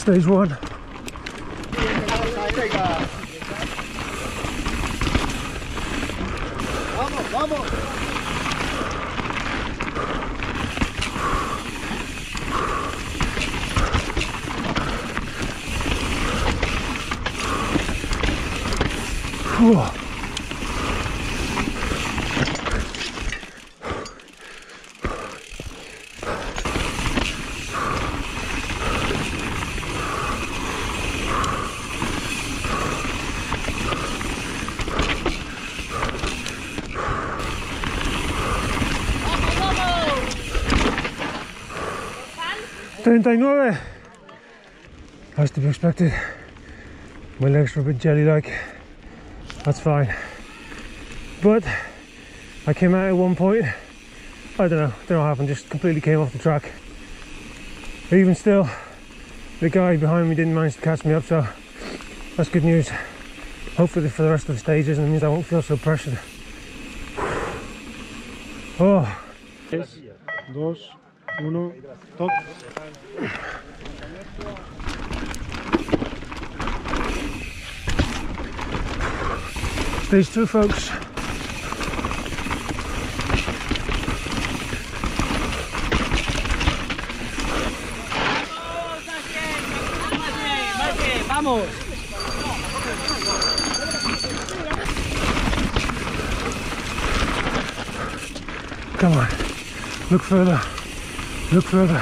stage one. Vamos, vamos. Treinta y nueve. As to be expected. My legs were a bit jelly like. That's fine. But I came out at one point. I don't know, don't know what happened, just completely came off the track. Even still, the guy behind me didn't manage to catch me up, so that's good news. Hopefully for the rest of the stages, and it means I won't feel so pressured. Oh, Dos, uno, stage two, folks. Vamos. Come on, look further, look further.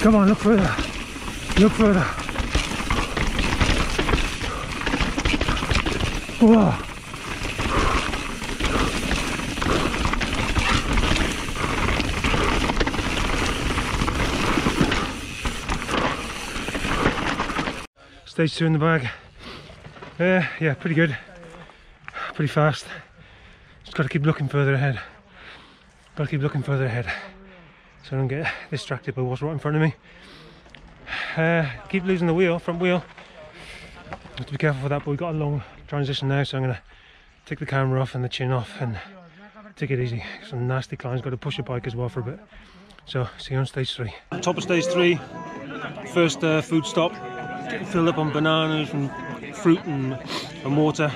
Come on, look further. Look further. Whoa. Stage two in the bag. Uh, yeah, pretty good. Pretty fast. Just got to keep looking further ahead. Got to keep looking further ahead so I don't get distracted by what's right in front of me. Uh, keep losing the wheel, front wheel. Have to be careful for that, but we've got a long transition now, so I'm gonna take the camera off and the chin off and take it easy. Some nasty climbs, got to push your bike as well for a bit. So see you on stage three. Top of stage three, first uh, food stop. Getting filled up on bananas and fruit and, and water.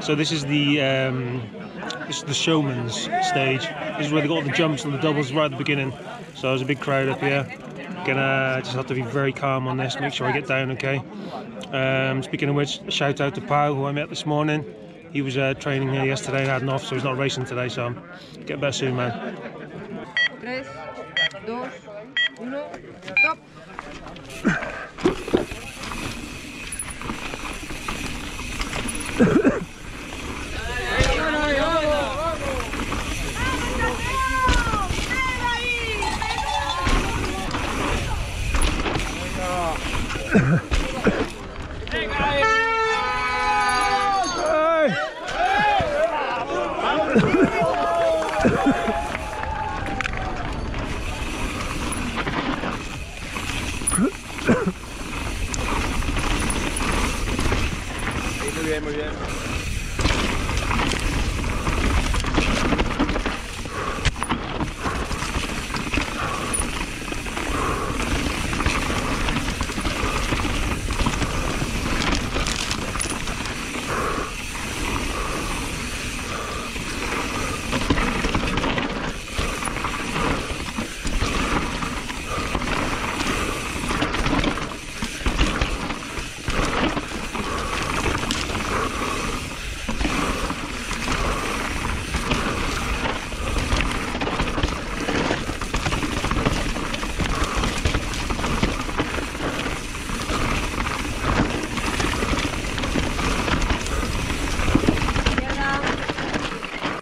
So this is the um, this is the showman's stage. This is where they got all the jumps and the doubles right at the beginning. So there's a big crowd up here. Gonna just have to be very calm on this, make sure I get down okay. Um, speaking of which, shout out to Pau, who I met this morning. He was uh, training here yesterday and had an off, so he's not racing today, so get better soon, man. Tres, dos, uno, stop. Huh? Muy bien.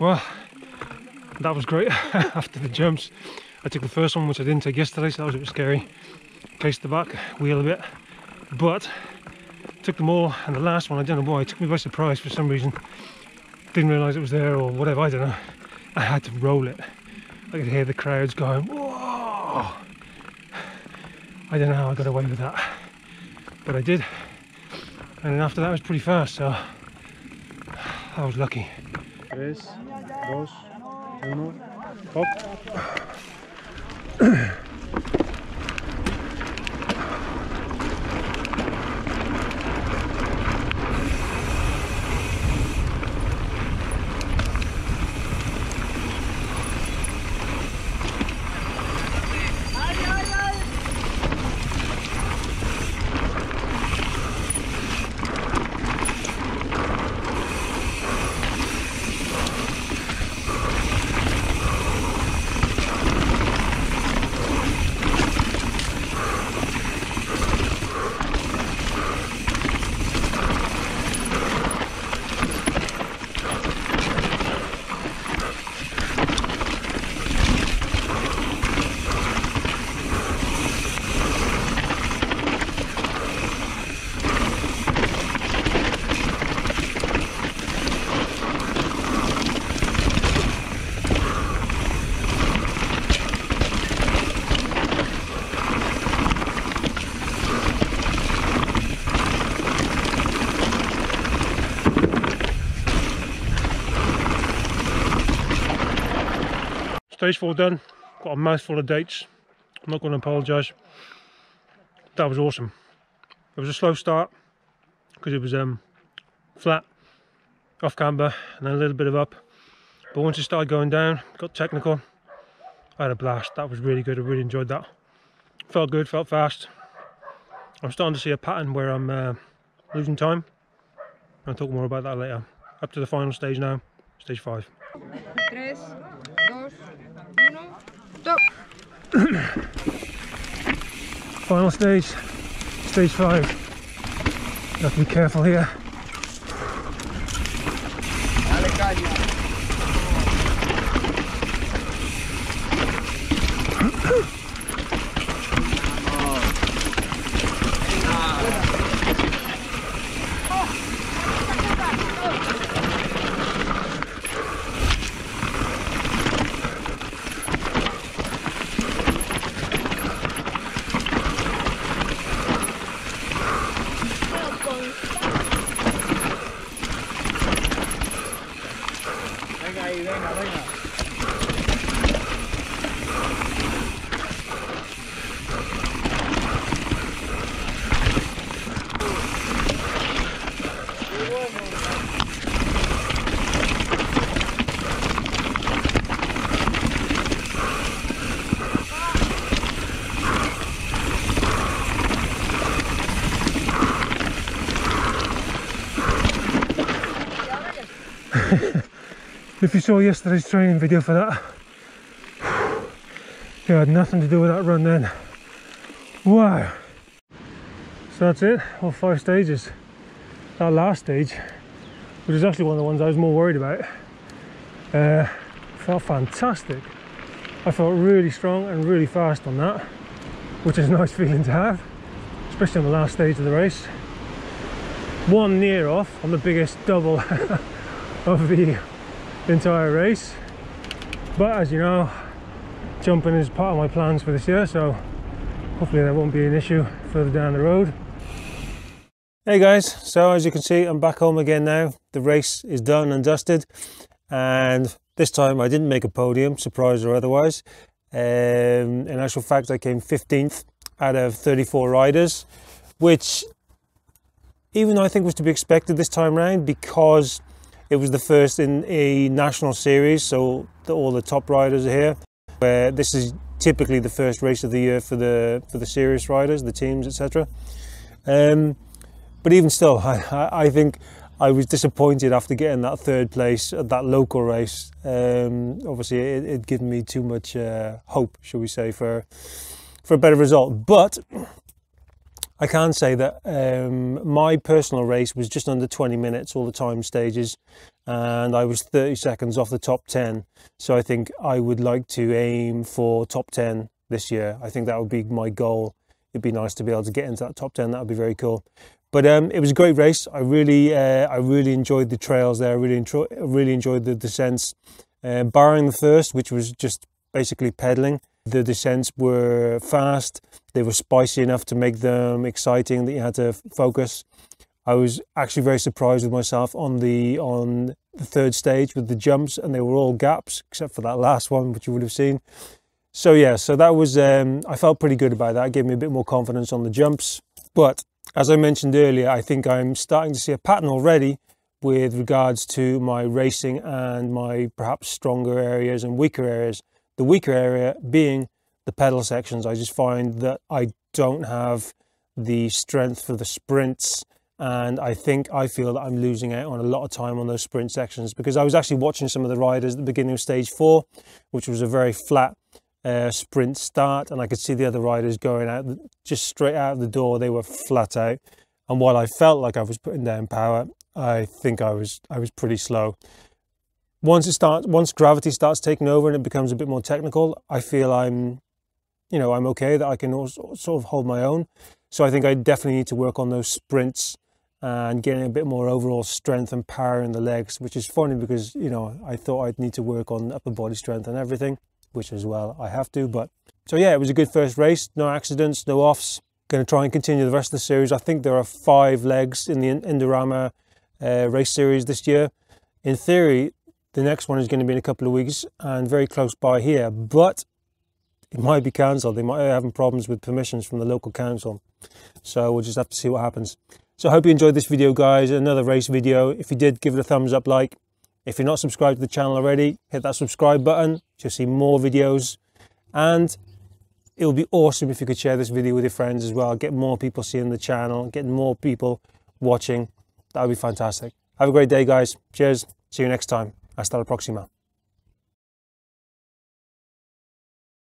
Well, that was great after the jumps. I took the first one, which I didn't take yesterday, so that was a bit scary. Placed the back wheel a bit, but took them all. And the last one, I don't know why, it took me by surprise for some reason. Didn't realise it was there or whatever, I don't know. I had to roll it. I could hear the crowds going, whoa, I don't know how I got away with that, but I did. And then after that, was pretty fast, so I was lucky. 3, 2, 1, top. Stage four done. Got a mouthful of dates. I'm not going to apologise. That was awesome. It was a slow start because it was um, flat, off camber, and then a little bit of up. But once it started going down, got technical. I had a blast. That was really good. I really enjoyed that. Felt good. Felt fast. I'm starting to see a pattern where I'm uh, losing time. I'll talk more about that later. Up to the final stage now, stage five. Tres, dos, uno, stop. Final stage, stage five. Have to be careful here. If you saw yesterday's training video for that, it had nothing to do with that run then. Wow. So that's it, all five stages. That last stage, which is actually one of the ones I was more worried about, uh, felt fantastic. I felt really strong and really fast on that, which is a nice feeling to have, especially on the last stage of the race. One near off on the biggest double of the entire race. But as you know, jumping is part of my plans for this year, so hopefully that won't be an issue further down the road. Hey guys, so as you can see, I'm back home again now. The race is done and dusted, and this time I didn't make a podium, surprise or otherwise. Um, in actual fact, I came 15th out of 34 riders, which even I think was to be expected this time round because it was the first in a national series, so the, all the top riders are here. Where this is typically the first race of the year for the for the serious riders, the teams, etc. Um, but even still, I, I, think I was disappointed after getting that third place at that local race. Um, obviously, it, it given me too much uh, hope, shall we say, for for a better result. But I can say that um, my personal race was just under 20 minutes, all the time stages, and I was 30 seconds off the top 10. So I think I would like to aim for top 10 this year. I think that would be my goal. It'd be nice to be able to get into that top 10. That would be very cool. But um, it was a great race. I really, uh, I really enjoyed the trails there. I really, really enjoyed the descents. Uh, barring the first, which was just basically pedaling, The descents were fast, they were spicy enough to make them exciting that you had to focus. I was actually very surprised with myself on the on the third stage with the jumps, and they were all gaps except for that last one, which you would have seen. So yeah, so that was um, I felt pretty good about that. It gave me a bit more confidence on the jumps. But as I mentioned earlier, I think I'm starting to see a pattern already with regards to my racing and my perhaps stronger areas and weaker areas. The weaker area being the pedal sections. I just find that I don't have the strength for the sprints and I think I feel that I'm losing out on a lot of time on those sprint sections because I was actually watching some of the riders at the beginning of stage four, which was a very flat uh, sprint start, and I could see the other riders going out just straight out of the door. They were flat out, and while I felt like I was putting down power, I think I was I was pretty slow. Once it starts, once gravity starts taking over and it becomes a bit more technical, I feel I'm, you know, I'm okay that I can also sort of hold my own. So I think I definitely need to work on those sprints and getting a bit more overall strength and power in the legs, which is funny because, you know, I thought I'd need to work on upper body strength and everything, which as well I have to. But so yeah, it was a good first race, no accidents, no offs. Going to try and continue the rest of the series. I think there are five legs in the Endurama uh, race series this year. In theory, the next one is going to be in a couple of weeks and very close by here, but it might be cancelled. They might be having problems with permissions from the local council. So we'll just have to see what happens. So I hope you enjoyed this video guys, another race video. If you did, give it a thumbs up like. If you're not subscribed to the channel already, hit that subscribe button. You'll see more videos. And it would be awesome if you could share this video with your friends as well. Get more people seeing the channel, get more people watching. That would be fantastic. Have a great day guys. Cheers. See you next time. Hasta la próxima.